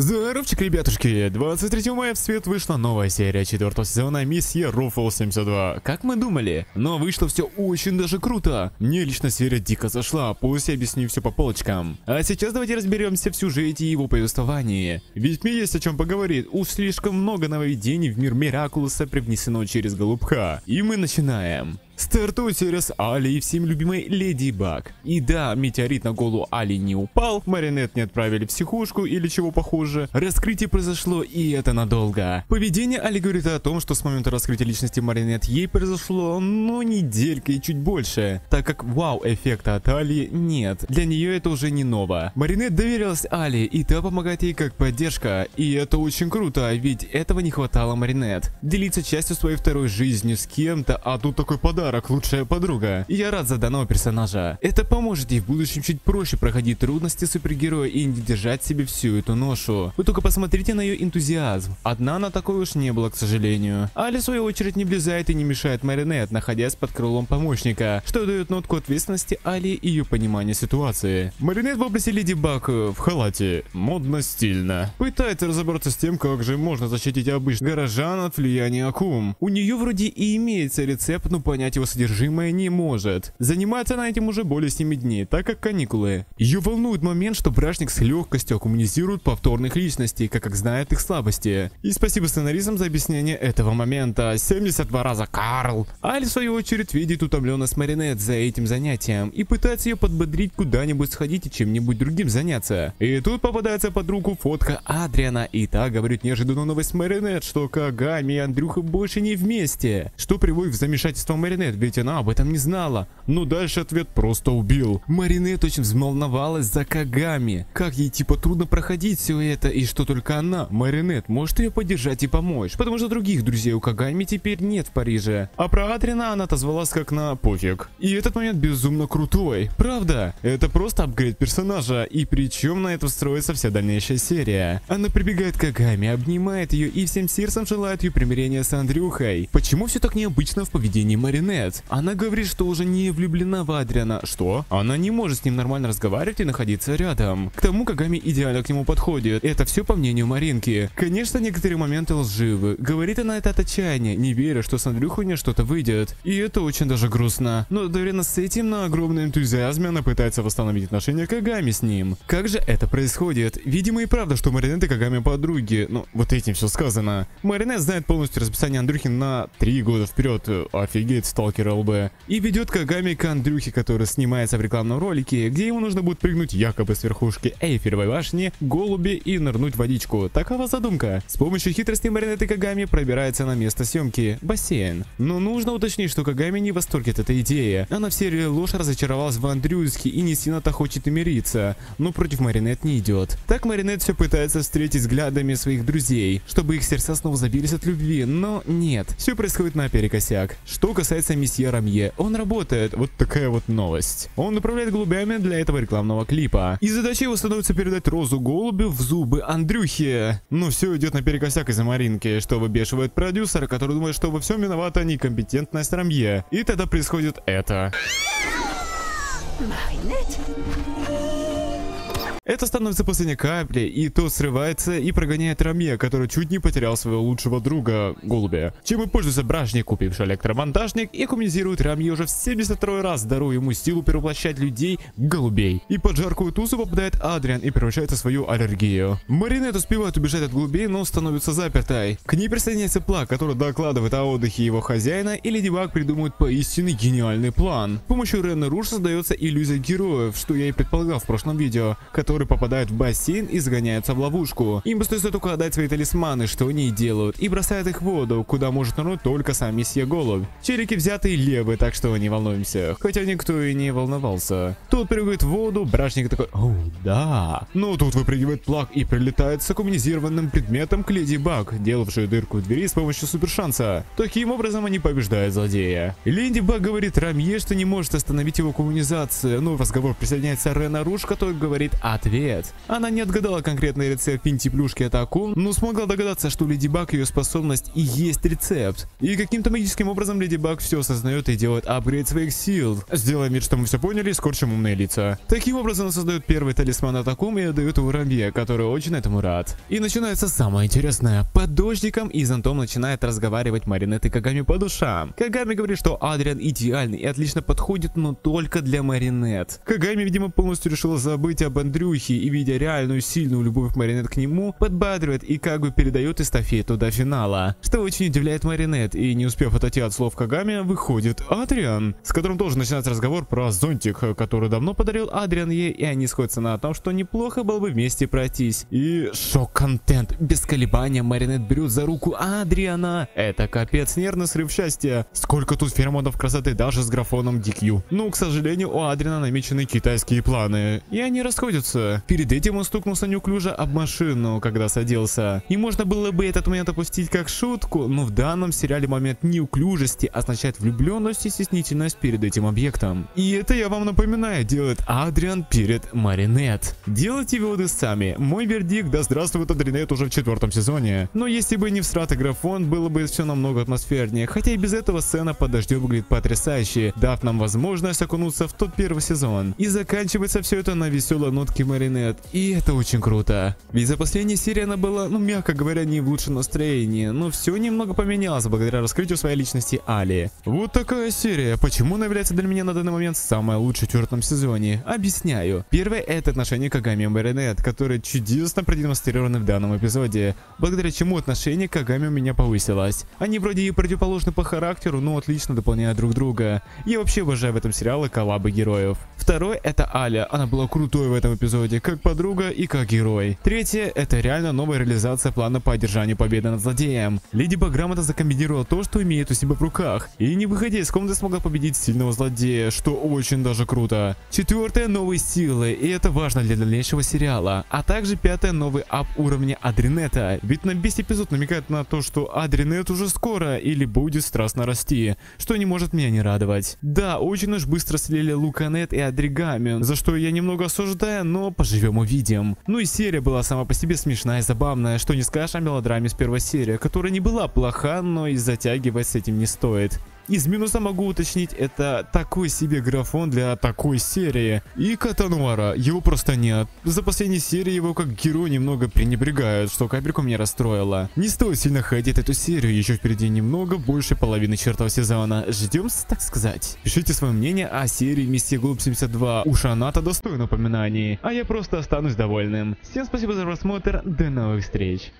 Здоровчик, ребятушки! 23 мая в свет вышла новая серия четвертого сезона Миссия Руфл 72. Как мы думали, но вышло все очень даже круто. Мне лично серия дико зашла, пусть я объясню все по полочкам. А сейчас давайте разберемся в сюжете и его повествовании. Ведь мне есть о чем поговорить, уж слишком много нововведений в мир Миракулуса привнесено через Голубка. И мы начинаем. Стартует серия с Али и всем любимой Леди Баг. И да, метеорит на голову Али не упал, Маринет не отправили в психушку или чего похуже. Раскрытие произошло и это надолго. Поведение Али говорит о том, что с момента раскрытия личности Маринет ей произошло, ну, неделька и чуть больше. Так как вау-эффекта от Али нет. Для нее это уже не ново. Маринет доверилась Али, и та помогает ей как поддержка. И это очень круто, ведь этого не хватало Маринет. Делиться частью своей второй жизнью с кем-то, а тут такой подарок подарок, лучшая подруга. я рад за данного персонажа. Это поможет ей в будущем чуть проще проходить трудности супергероя и не держать себе всю эту ношу. Вы только посмотрите на ее энтузиазм. Одна она такой уж не была, к сожалению. Али, в свою очередь, не влезает и не мешает Маринет, находясь под крылом помощника, что дает нотку ответственности Али и ее понимание ситуации. Маринет в образе Леди Баг э, в халате. Модно, стильно. Пытается разобраться с тем, как же можно защитить обычных горожан от влияния Акум. У нее вроде и имеется рецепт, но понять его содержимое не может. Занимается она этим уже более 7 дней, так как каникулы. Ее волнует момент, что брачник с легкостью аккумулизирует повторных личностей, как, как знает их слабости. И спасибо сценаристам за объяснение этого момента. 72 раза Карл. Али в свою очередь видит утомленность Маринет за этим занятием и пытается ее подбодрить куда-нибудь сходить и чем-нибудь другим заняться. И тут попадается под руку фотка Адриана, и та говорит неожиданную новость Маринет, что Кагами и Андрюха больше не вместе, что приводит в замешательство Маринет Маринет, ведь она об этом не знала. Но дальше ответ просто убил. Маринет очень взволновалась за Кагами. Как ей типа трудно проходить все это, и что только она, Маринет, может ее поддержать и помочь. Потому что других друзей у Кагами теперь нет в Париже. А про Адрина она отозвалась как на пофиг. И этот момент безумно крутой. Правда, это просто апгрейд персонажа, и причем на это строится вся дальнейшая серия. Она прибегает к Кагами, обнимает ее и всем сердцем желает ее примирения с Андрюхой. Почему все так необычно в поведении Маринет? Нет, она говорит, что уже не влюблена в Адриана. Что? Она не может с ним нормально разговаривать и находиться рядом. К тому Кагами идеально к нему подходит. Это все по мнению Маринки. Конечно, некоторые моменты лживы. Говорит она это от отчаяния, не веря, что с Андрюхой не что-то выйдет. И это очень даже грустно. Но одновременно с этим на огромном энтузиазме она пытается восстановить отношения Кагами с ним. Как же это происходит? Видимо и правда, что Маринет и Кагами подруги. Ну, вот этим все сказано. Маринет знает полностью расписание Андрюхи на три года вперед. Офигеть, стал сталкера ЛБ, и ведет Кагами к Андрюхе, который снимается в рекламном ролике, где ему нужно будет прыгнуть якобы с верхушки Эйфелевой башни, голуби и нырнуть в водичку. Такова задумка. С помощью хитрости маринеты Кагами пробирается на место съемки – бассейн. Но нужно уточнить, что Кагами не в восторге от этой идеи. Она в серии ложь разочаровалась в Андрюске и не сильно-то хочет и мириться, но против Маринет не идет. Так Маринет все пытается встретить взглядами своих друзей, чтобы их сердца снова забились от любви, но нет. Все происходит наперекосяк. Что касается месье Рамье. Он работает. Вот такая вот новость. Он управляет голубями для этого рекламного клипа. И задачей его становится передать розу голубю в зубы Андрюхе. Но все идет наперекосяк из-за Маринки, что выбешивает продюсера, который думает, что во всем виновата некомпетентность Рамье. И тогда происходит это. Маринет? Это становится последней каплей, и тот срывается и прогоняет Рамье, который чуть не потерял своего лучшего друга, Голубя. Чем и пользуется бражник, купивший электромонтажник, и коммуницирует Рамье уже в 72 раз, даруя ему силу перевоплощать людей голубей. И под жаркую тузу попадает Адриан и превращается в свою аллергию. Маринет успевает убежать от голубей, но становится запертой. К ней присоединяется Плак, который докладывает о отдыхе его хозяина, и Леди Баг придумывает поистине гениальный план. С помощью Ренны Руш создается иллюзия героев, что я и предполагал в прошлом видео, который которые попадают в бассейн и загоняются в ловушку. Им остается только отдать свои талисманы, что они и делают, и бросают их в воду, куда может нырнуть только сам месье Голубь. Челики взятые левые, так что не волнуемся. Хотя никто и не волновался. Тот прыгает в воду, брачник такой, о, да. Но тут выпрыгивает плак и прилетает с аккумулизированным предметом к Леди Баг, делавшую дырку в двери с помощью супершанса. Таким образом они побеждают злодея. Леди Баг говорит Рамье, что не может остановить его коммунизацию, но в разговор присоединяется Рена Руш, который говорит, а ты ответ. Она не отгадала конкретный рецепт пинти-плюшки от Акум, но смогла догадаться, что Леди Баг ее способность и есть рецепт. И каким-то магическим образом Леди Баг все осознает и делает апгрейд своих сил. Сделаем вид, что мы все поняли, скорчим умные лица. Таким образом она создает первый талисман от Акум и отдает его Рамбе, который очень этому рад. И начинается самое интересное. Под дождиком и зонтом начинает разговаривать Маринет и Кагами по душам. Кагами говорит, что Адриан идеальный и отлично подходит, но только для Маринет. Кагами, видимо, полностью решила забыть об Андрюхе и, видя реальную сильную любовь Маринет к нему, подбадривает и как бы передает эстафету до финала. Что очень удивляет Маринет, и не успев отойти от слов Кагами, выходит Адриан, с которым тоже начинается разговор про зонтик, который давно подарил Адриан ей, и они сходятся на том, что неплохо было бы вместе пройтись. И шок-контент. Без колебания Маринет берет за руку Адриана. Это капец нервный срыв счастья. Сколько тут феромонов красоты даже с графоном DQ. Ну, к сожалению, у Адриана намечены китайские планы. И они расходятся. Перед этим он стукнулся неуклюже об машину, когда садился. И можно было бы этот момент опустить как шутку, но в данном сериале момент неуклюжести означает влюбленность и стеснительность перед этим объектом. И это я вам напоминаю, делает Адриан перед Маринет. Делайте выводы сами. Мой вердикт, да здравствует Адринет уже в четвертом сезоне. Но если бы не всратый графон, было бы все намного атмосфернее. Хотя и без этого сцена под дождем выглядит потрясающе, дав нам возможность окунуться в тот первый сезон. И заканчивается все это на веселой нотке Маринет. И это очень круто. Ведь за последней серии она была, ну мягко говоря, не в лучшем настроении. Но все немного поменялось благодаря раскрытию своей личности Али. Вот такая серия. Почему она является для меня на данный момент самой лучшей в четвертом сезоне? Объясняю. Первое это отношение Кагами и Маринет, которые чудесно продемонстрированы в данном эпизоде, благодаря чему отношение к Кагами у меня повысилось. Они вроде и противоположны по характеру, но отлично дополняют друг друга. Я вообще обожаю в этом сериале коллабы героев. Второе это Аля, она была крутой в этом эпизоде, как подруга и как герой. Третье это реально новая реализация плана по одержанию победы над злодеем. Леди Баг грамотно закомбинировала то, что имеет у себя в руках, и не выходя из комнаты смогла победить сильного злодея, что очень даже круто. Четвертое новые силы, и это важно для дальнейшего сериала. А также пятое новый ап уровня Адринета, ведь на весь эпизод намекает на то, что Адринет уже скоро или будет страстно расти, что не может меня не радовать. Да, очень уж быстро слили Луканет и Адригами, за что я немного осуждаю, но поживем увидим. Ну и серия была сама по себе смешная и забавная, что не скажешь о мелодраме с первой серии, которая не была плоха, но и затягивать с этим не стоит. Из минуса могу уточнить, это такой себе графон для такой серии. И Катануара, его просто нет. За последней серии его как герой немного пренебрегают, что капельку меня расстроило. Не стоит сильно ходить эту серию, еще впереди немного больше половины чертова сезона. Ждем, так сказать. Пишите свое мнение о серии Миссия Глуб 72. Уж она-то достойна упоминаний. А я просто останусь довольным. Всем спасибо за просмотр, до новых встреч.